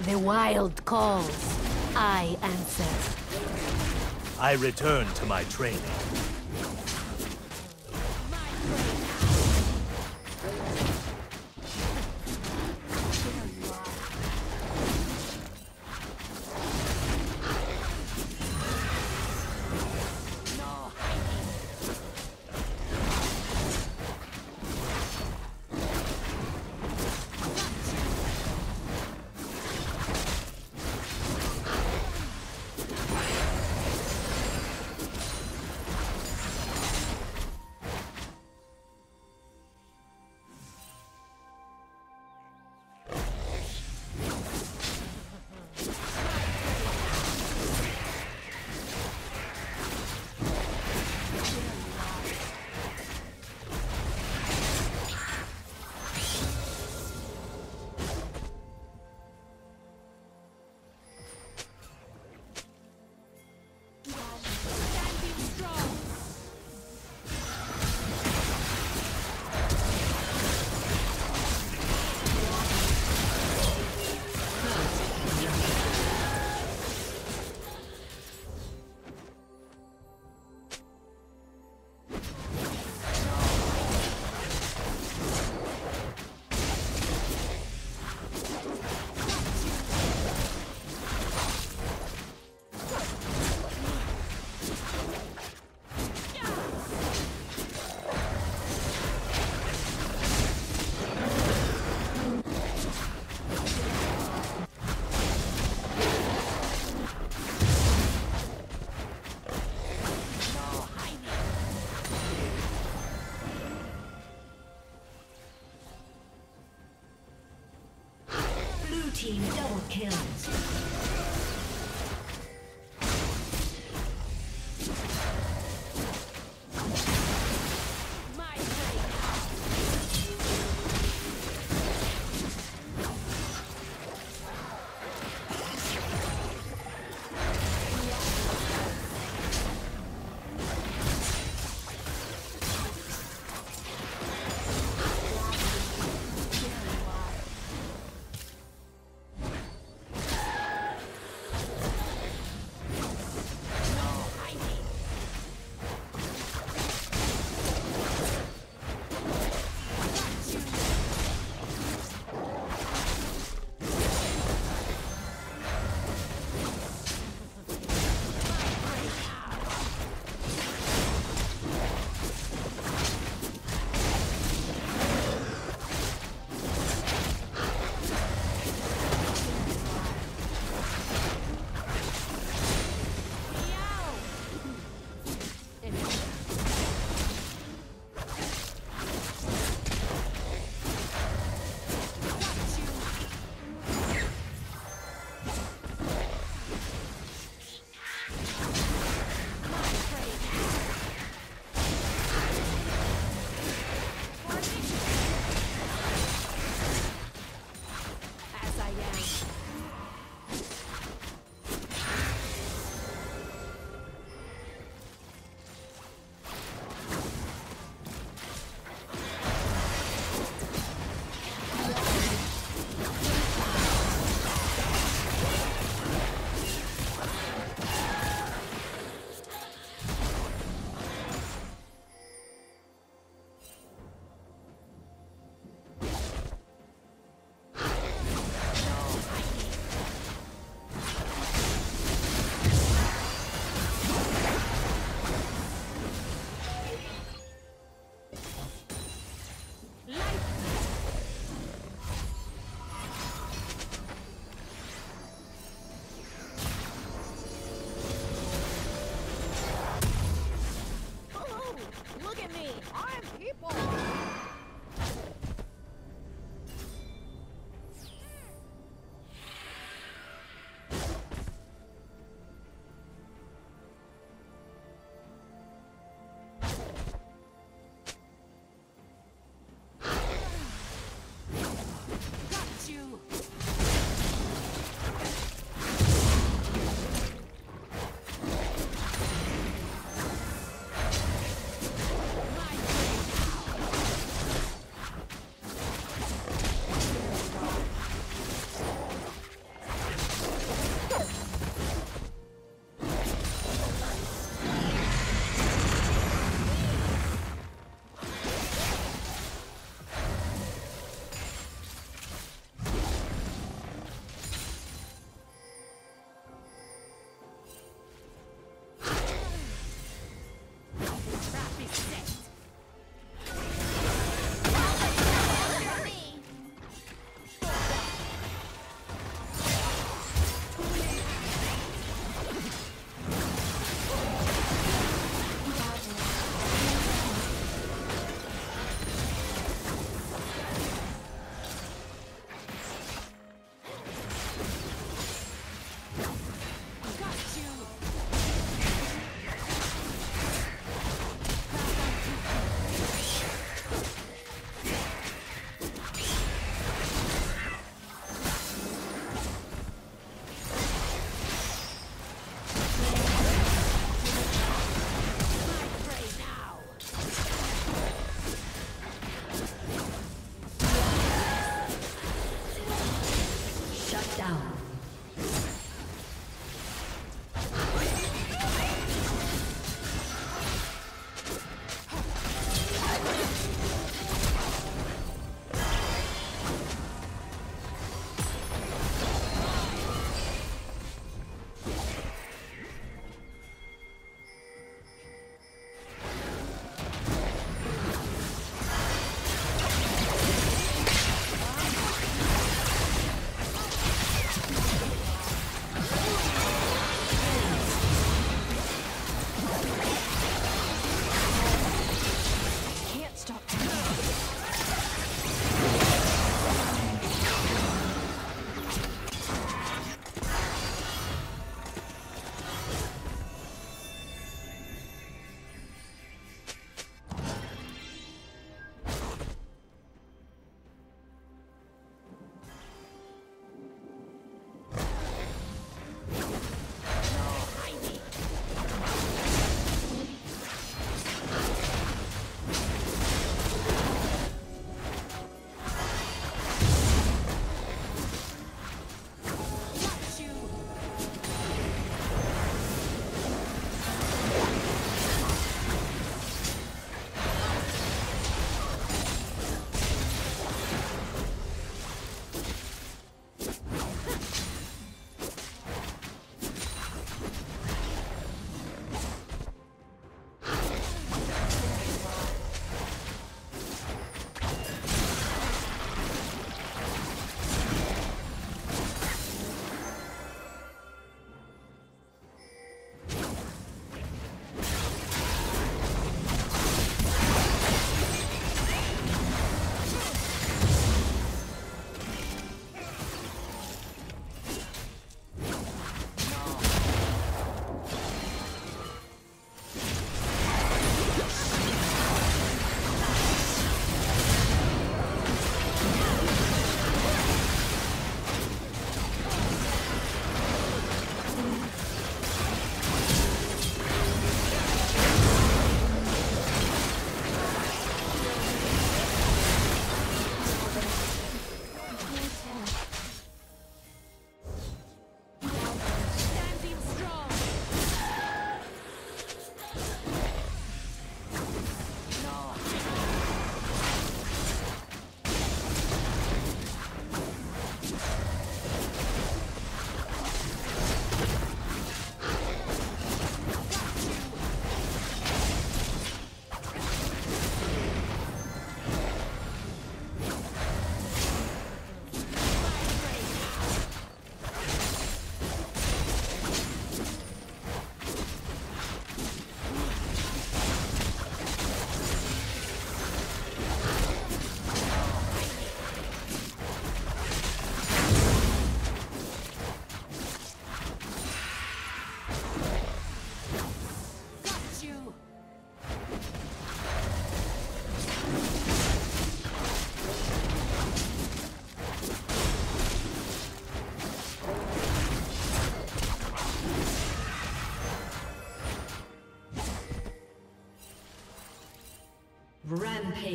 The wild calls. I answer. I return to my training. Double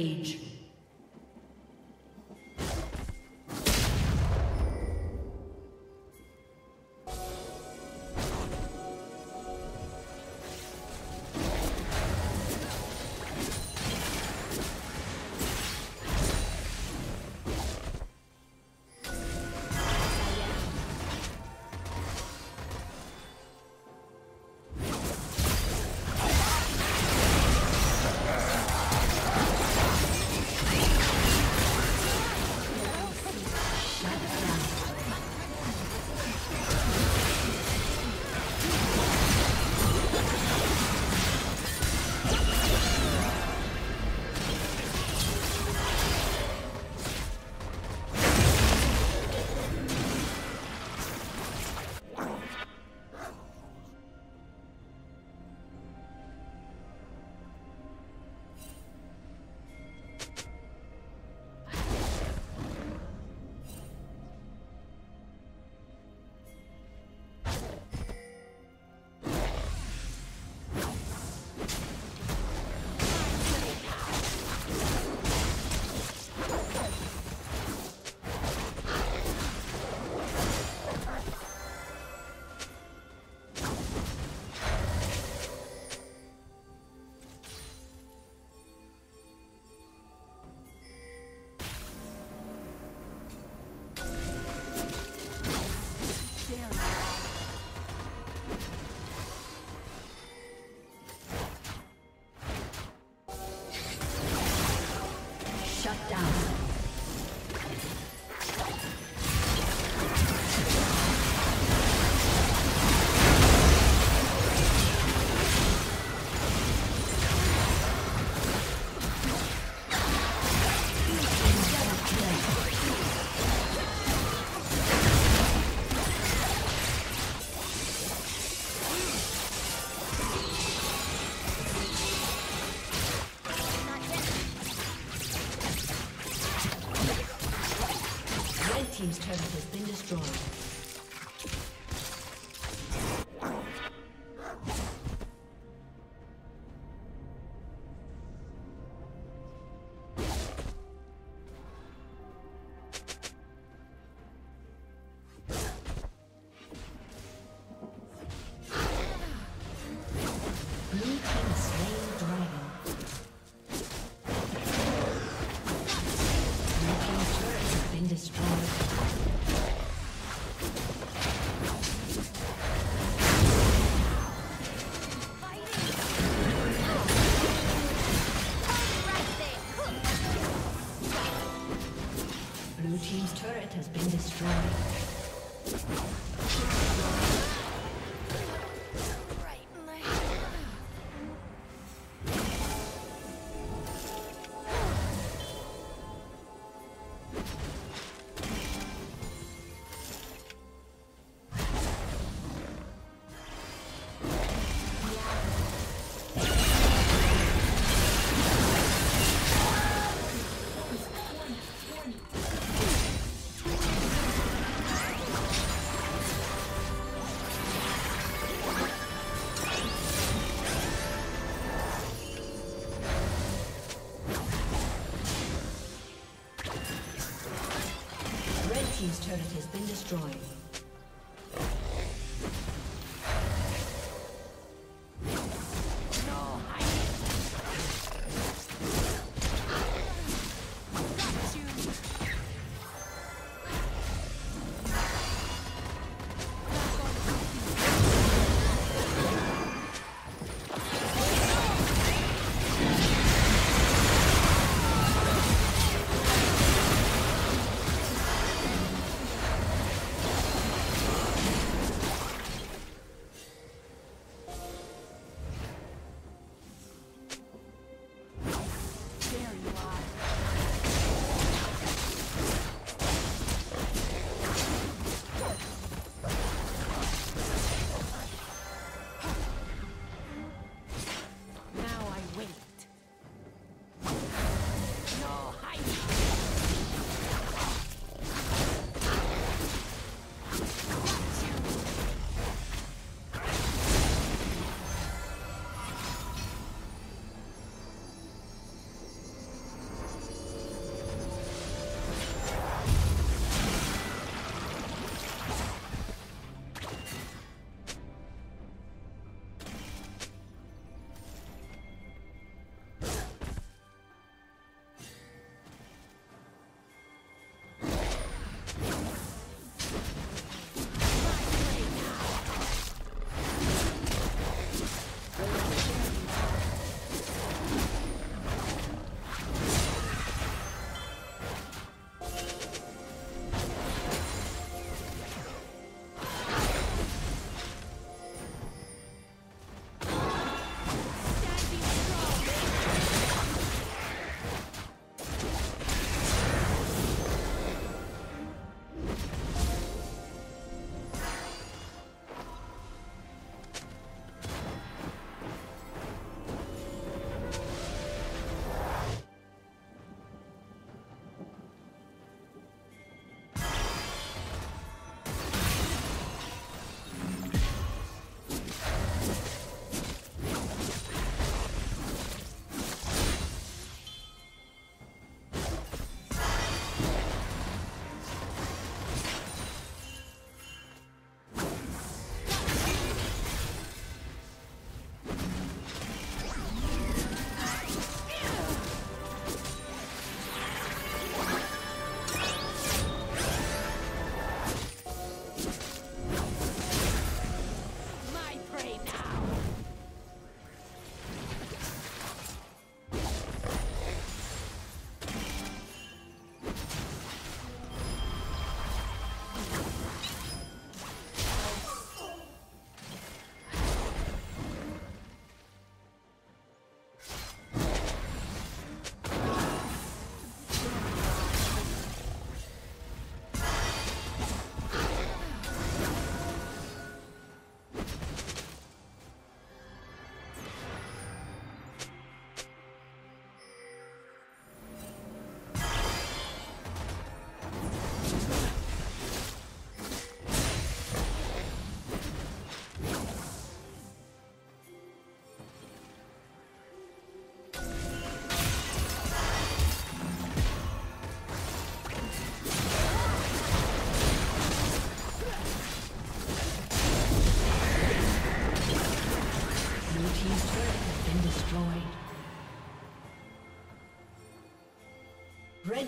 Rampage. destroyed.